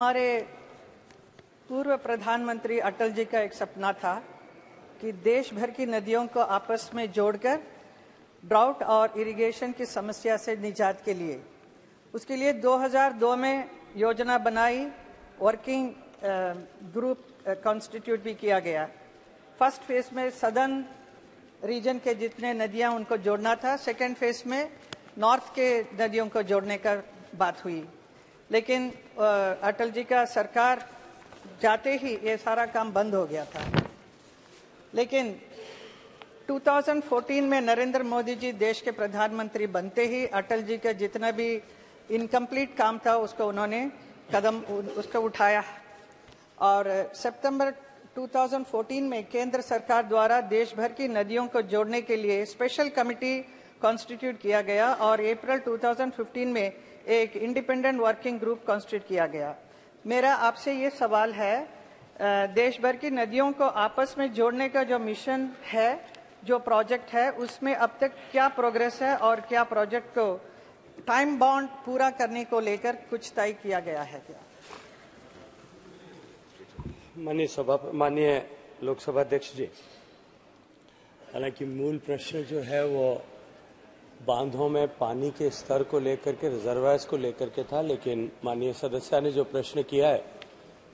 हमारे पूर्व प्रधानमंत्री अटल जी का एक सपना था कि देश भर की नदियों को आपस में जोड़कर ड्राउट और इरिगेशन की समस्या से निजात के लिए, उसके लिए 2002 में योजना बनाई, वर्किंग ग्रुप कॉन्स्टिट्यूट भी किया गया। फ़र्स्ट फ़ेज़ में सदर्न रीजन के जितने नदियाँ उनको जोड़ना था, सेकेंड फ़ेज़ में नॉर्थ के नदियों को जोड़ने का बात हुई। लेकिन अटल जी का सरकार जाते ही ये सारा काम बंद हो गया था। लेकिन 2014 में नरेंद्र मोदी जी देश के प्रधानमंत्री बनते ही अटल जी का जितना भी इनकम्प्लीट काम था, उसको उन्होंने कदम उसको उठाया। और सितंबर 2014 में केंद्र सरकार द्वारा देश भर की नदियों को जोड़ने के लिए स्पेशल कमिटी कॉन्स्टिट्यूट किया गया और अप्रैल 2015 में एक इंडिपेंडेंट वर्किंग ग्रुप कॉन्स्टिट्यूट किया गया। मेरा आपसे ये सवाल है देश भर की नदियों को आपस में जोड़ने का जो मिशन है, जो प्रोजेक्ट है, उसमें अब तक क्या प्रोग्रेस है और क्या प्रोजेक्ट को टाइम बाउंड पूरा करने को लेकर कुछ तय किया गया है क्या? माननीय सभा, माननीय लोकसभा अध्यक्ष जी, हालाँकि मूल प्रश्न जो है वो बांधों में पानी के स्तर को लेकर के रिजर्वायर्स को लेकर के था, लेकिन माननीय सदस्य ने जो प्रश्न किया है,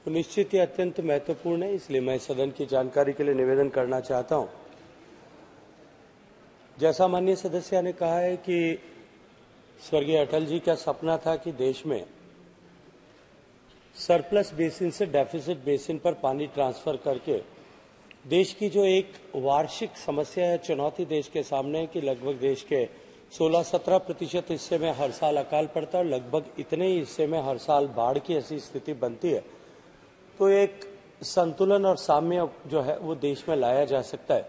वो निश्चित ही अत्यंत महत्वपूर्ण है, इसलिए मैं सदन की जानकारी के लिए निवेदन करना चाहता हूँ। जैसा माननीय सदस्य ने कहा है कि स्वर्गीय अटल जी का सपना था कि देश में सरप्लस बेसिन से डेफिसिट बेसिन पर पानी ट्रांसफ़र करके देश की जो एक वार्षिक समस्या है, चुनौती देश के सामने है कि लगभग देश के 16-17 प्रतिशत हिस्से में हर साल अकाल पड़ता है लगभग इतने ही हिस्से में हर साल बाढ़ की ऐसी स्थिति बनती है। तो एक संतुलन और साम्य जो है, वो देश में लाया जा सकता है।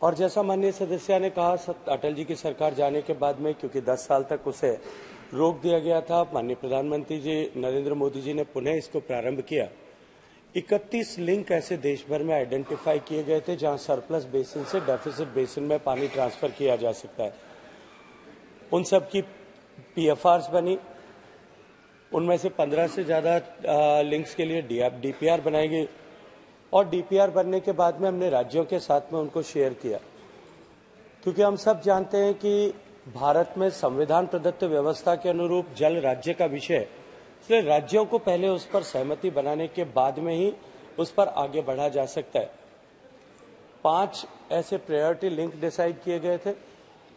और जैसा माननीय सदस्य ने कहा अटल जी की सरकार जाने के बाद में, क्योंकि 10 साल तक उसे रोक दिया गया था, माननीय प्रधानमंत्री जी, नरेंद्र मोदी जी ने पुनः इसको प्रारंभ किया। 31 लिंक ऐसे देश भर में आइडेंटिफाई किए गए थे जहाँ सरप्लस बेसिन से डेफिसिट बेसिन में पानी ट्रांसफ़र किया जा सकता है। उन सब की पीएफआरस बनी। उनमें से 15 से ज़्यादा लिंक्स के लिए डीपीआर बनाई गई। और डीपीआर बनने के बाद में हमने राज्यों के साथ में उनको शेयर किया। क्योंकि हम सब जानते हैं कि भारत में संविधान प्रदत्त व्यवस्था के अनुरूप जल राज्य का विषय इसलिए राज्यों को पहले उस पर सहमति बनाने के बाद में ही उस पर आगे बढ़ा जा सकता है। पाँच ऐसे प्रायोरिटी लिंक डिसाइड किए गए थे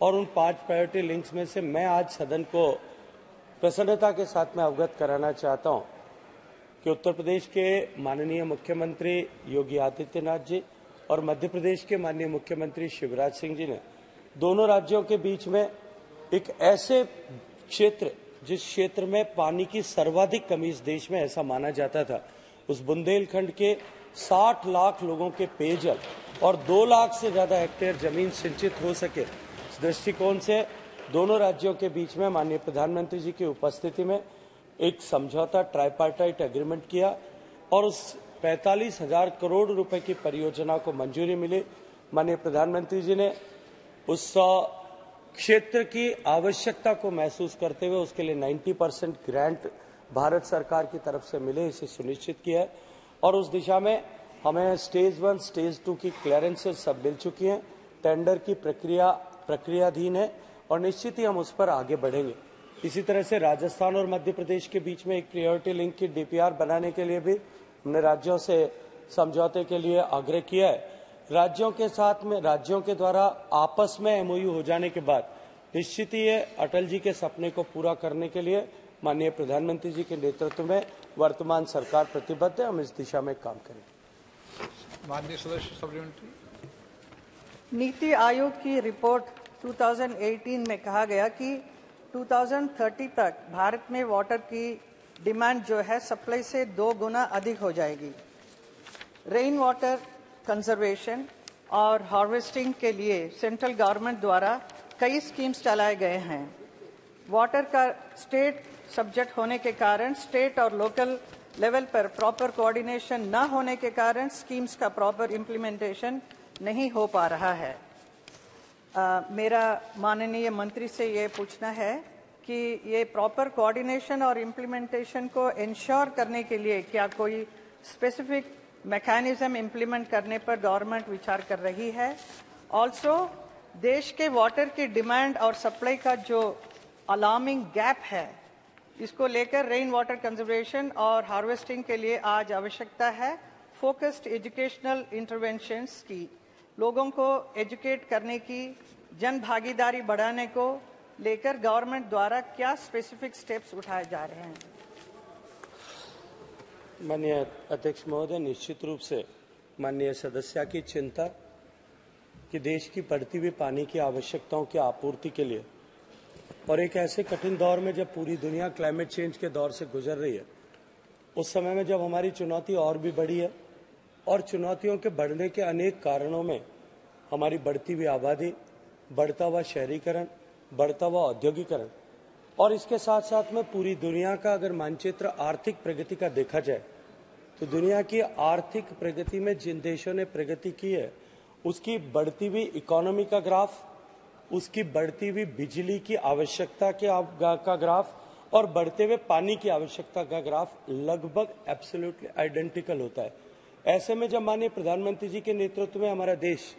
और उन पाँच प्रायोरिटी लिंक्स में से मैं आज सदन को प्रसन्नता के साथ में अवगत कराना चाहता हूँ कि उत्तर प्रदेश के माननीय मुख्यमंत्री योगी आदित्यनाथ जी और मध्य प्रदेश के माननीय मुख्यमंत्री शिवराज सिंह जी ने दोनों राज्यों के बीच में एक ऐसे क्षेत्र जिस क्षेत्र में पानी की सर्वाधिक कमी इस देश में, ऐसा माना जाता था, उस बुंदेलखंड के 60 लाख लोगों के पेयजल और 2 लाख से ज़्यादा हेक्टेयर ज़मीन सिंचित हो सके। इस दृष्टिकोण से दोनों राज्यों के बीच में माननीय प्रधानमंत्री जी की उपस्थिति में एक समझौता ट्राइपार्टाइट एग्रीमेंट किया और उस पैंतालीस हज़ार करोड़ रुपए की परियोजना को मंजूरी मिली। माननीय प्रधानमंत्री जी ने उस क्षेत्र की आवश्यकता को महसूस करते हुए उसके लिए 90 परसेंट ग्रांट भारत सरकार की तरफ़ से मिले, इसे सुनिश्चित किया है। और उस दिशा में हमें स्टेज वन स्टेज टू की क्लियरेंसेज सब मिल चुकी हैं। टेंडर की प्रक्रिया, प्रक्रियाधीन है और निश्चित ही हम उस पर आगे बढ़ेंगे। इसी तरह से राजस्थान और मध्य प्रदेश के बीच में एक प्रियोरिटी लिंक की डीपीआर बनाने के लिए भी हमने राज्यों से समझौते के लिए आग्रह किया है। राज्यों के साथ में राज्यों के द्वारा आपस में एमओयू हो जाने के बाद निश्चित ही अटल जी के सपने को पूरा करने के लिए माननीय प्रधानमंत्री जी के नेतृत्व में वर्तमान सरकार प्रतिबद्ध है। हम इस दिशा में काम करेंगे माननीय सदस्य सप्लीमेंट्री नीति आयोग की रिपोर्ट 2018 में कहा गया कि 2030 तक भारत में वाटर की डिमांड जो है सप्लाई से दो गुना अधिक हो जाएगी। रेन वाटर कंजर्वेशन और हार्वेस्टिंग के लिए सेंट्रल गवर्नमेंट द्वारा कई स्कीम्स चलाए गए हैं। वाटर का स्टेट सब्जेक्ट होने के कारण स्टेट और लोकल लेवल पर प्रॉपर कोऑर्डिनेशन न होने के कारण स्कीम्स का प्रॉपर इम्प्लीमेंटेशन नहीं हो पा रहा है। आ, मेरा माननीय मंत्री से ये पूछना है कि ये प्रॉपर कोऑर्डिनेशन और इम्प्लीमेंटेशन को इंश्योर करने के लिए क्या कोई स्पेसिफिक मैकेनिज्म इम्प्लीमेंट करने पर गवर्नमेंट विचार कर रही है ऑल्सो देश के वाटर की डिमांड और सप्लाई का जो अलार्मिंग गैप है, इसको लेकर रेन वाटर कंजर्वेशन और हार्वेस्टिंग के लिए आज आवश्यकता है फोकस्ड एजुकेशनल इंटरवेंशंस की। लोगों को एजुकेट करने की, जन भागीदारी बढ़ाने को लेकर गवर्नमेंट द्वारा क्या स्पेसिफिक स्टेप्स उठाए जा रहे हैं। माननीय अध्यक्ष महोदय, निश्चित रूप से माननीय सदस्य की चिंता कि देश की बढ़ती हुई पानी की आवश्यकताओं की आपूर्ति के लिए और एक ऐसे कठिन दौर में जब पूरी दुनिया क्लाइमेट चेंज के दौर से गुजर रही है, उस समय में जब हमारी चुनौती और भी बढ़ी है और चुनौतियों के बढ़ने के अनेक कारणों में हमारी बढ़ती हुई आबादी, बढ़ता हुआ शहरीकरण, बढ़ता हुआ औद्योगिकरण और इसके साथ साथ में पूरी दुनिया का अगर मानचित्र आर्थिक प्रगति का देखा जाए तो दुनिया की आर्थिक प्रगति में जिन देशों ने प्रगति की है, उसकी बढ़ती हुई इकोनॉमी का ग्राफ उसकी बढ़ती हुई बिजली की आवश्यकता के का ग्राफ और बढ़ते हुए पानी की आवश्यकता का ग्राफ लगभग एब्सोल्युटली आइडेंटिकल होता है। ऐसे में जब माननीय प्रधानमंत्री जी के नेतृत्व में हमारा देश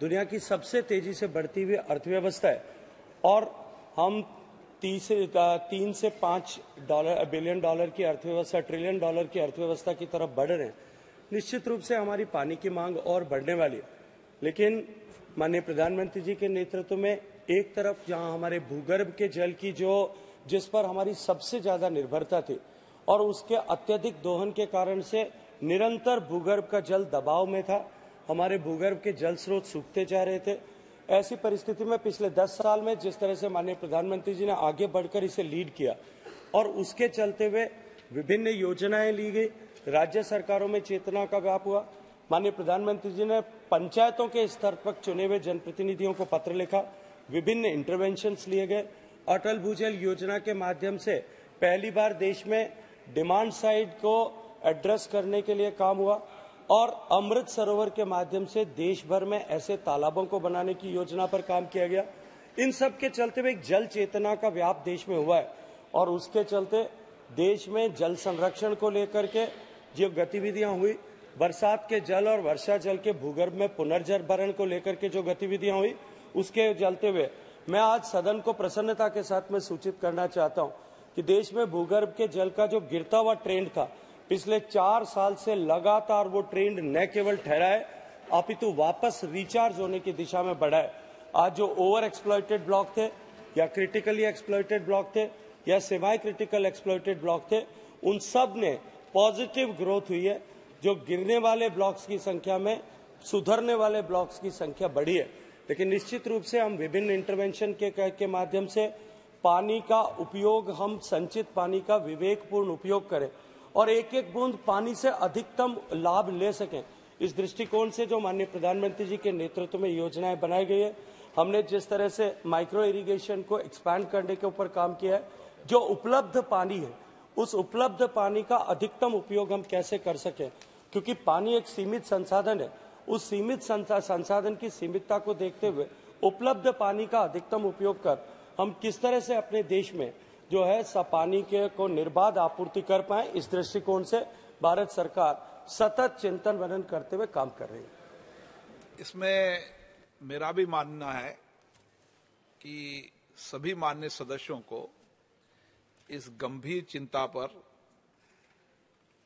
दुनिया की सबसे तेज़ी से बढ़ती हुई अर्थव्यवस्था है और हम तीस तीन से पाँच डॉलर बिलियन डॉलर की अर्थव्यवस्था, ट्रिलियन डॉलर की अर्थव्यवस्था की तरफ़ बढ़ रहे हैं। निश्चित रूप से हमारी पानी की मांग और बढ़ने वाली है। लेकिन माननीय प्रधानमंत्री जी के नेतृत्व में एक तरफ़ जहाँ हमारे भूगर्भ के जल की जो, जिस पर हमारी सबसे ज़्यादा निर्भरता थी और उसके अत्यधिक दोहन के कारण से निरंतर भूगर्भ का जल दबाव में था, हमारे भूगर्भ के जल स्रोत सूखते जा रहे थे ऐसी परिस्थिति में पिछले दस साल में जिस तरह से माननीय प्रधानमंत्री जी ने आगे बढ़कर इसे लीड किया और उसके चलते हुए विभिन्न योजनाएँ ली गई, राज्य सरकारों में चेतना का व्याप हुआ। माननीय प्रधानमंत्री जी ने पंचायतों के स्तर पर चुने हुए जनप्रतिनिधियों को पत्र लिखा, विभिन्न इंटरवेंशन लिए गए। अटल भूजल योजना के माध्यम से पहली बार देश में डिमांड साइड को एड्रेस करने के लिए काम हुआ। और अमृत सरोवर के माध्यम से देश भर में ऐसे तालाबों को बनाने की योजना पर काम किया गया। इन सब के चलते हुए एक जल चेतना का व्याप देश में हुआ है और उसके चलते देश में जल संरक्षण को लेकर के जो गतिविधियाँ हुई, बरसात के जल और वर्षा जल के भूगर्भ में पुनर्जल को लेकर के जो गतिविधियाँ हुई, उसके चलते हुए मैं आज सदन को प्रसन्नता के साथ में सूचित करना चाहता हूँ कि देश में भूगर्भ के जल का जो गिरता हुआ ट्रेंड था पिछले चार साल से लगातार वो ट्रेंड न केवल ठहरा है अपितु वापस रिचार्ज होने की दिशा में बढ़ा है आज जो ओवर एक्सप्लॉयटेड ब्लॉक थे या क्रिटिकली एक्सप्लॉयटेड ब्लॉक थे या सेवाई क्रिटिकल एक्सप्लॉयटेड ब्लॉक थे उन सबने पॉजिटिव ग्रोथ हुई है जो गिरने वाले ब्लॉक्स की संख्या में सुधरने वाले ब्लॉक्स की संख्या बढ़ी है। लेकिन निश्चित रूप से हम विभिन्न इंटरवेंशन के, के माध्यम से पानी का उपयोग हम संचित पानी का विवेकपूर्ण उपयोग करें। और एक एक बूंद पानी से अधिकतम लाभ ले सकें। इस दृष्टिकोण से जो माननीय प्रधानमंत्री जी के नेतृत्व में योजनाएँ बनाई गई है, हमने जिस तरह से माइक्रो इरिगेशन को एक्सपैंड करने के ऊपर काम किया है, जो उपलब्ध पानी है, उस उपलब्ध पानी का अधिकतम उपयोग हम कैसे कर सकें? क्योंकि पानी एक सीमित संसाधन है। उस सीमित संसाधन की सीमितता को देखते हुए उपलब्ध पानी का अधिकतम उपयोग कर हम किस तरह से अपने देश में जो है पानी के को निर्बाध आपूर्ति कर पाए, इस दृष्टिकोण से भारत सरकार सतत चिंतन मनन करते हुए काम कर रही है। इसमें मेरा भी मानना है कि सभी मान्य सदस्यों को इस गंभीर चिंता पर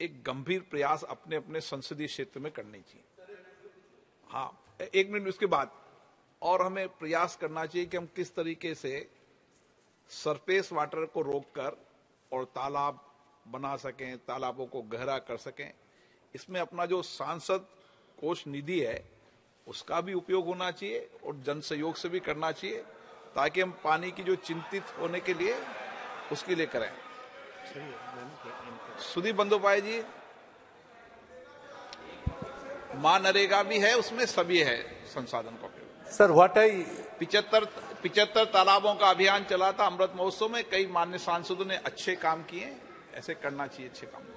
एक गंभीर प्रयास अपने अपने संसदीय क्षेत्र में करनी चाहिए। हाँ एक मिनट, उसके बाद और हमें प्रयास करना चाहिए कि हम किस तरीके से सरफेस वाटर को रोककर और तालाब बना सकें तालाबों को गहरा कर सकें। इसमें अपना जो सांसद कोष निधि है उसका भी उपयोग होना चाहिए और जन सहयोग से भी करना चाहिए ताकि हम पानी की जो चिंतित होने के लिए उसके लिए करें। सुदीप बंदोपाध्याय जी माँ नरेगा भी है उसमें सभी है संसाधन का सर व्हाट आई पिचहत्तर पिचहत्तर तालाबों का अभियान चला था, अमृत महोत्सव में कई मान्य सांसदों ने अच्छे काम किए, ऐसे करना चाहिए, अच्छे काम।